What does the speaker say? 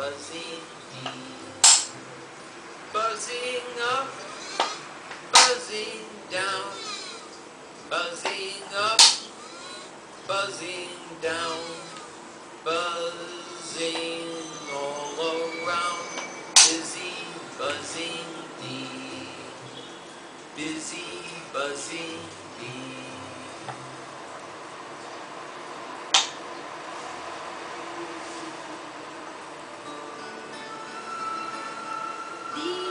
buzzing. Buzzing up, buzzing down, buzzing up, buzzing down, buzzing all around, busy buzzing me, busy buzzing me. see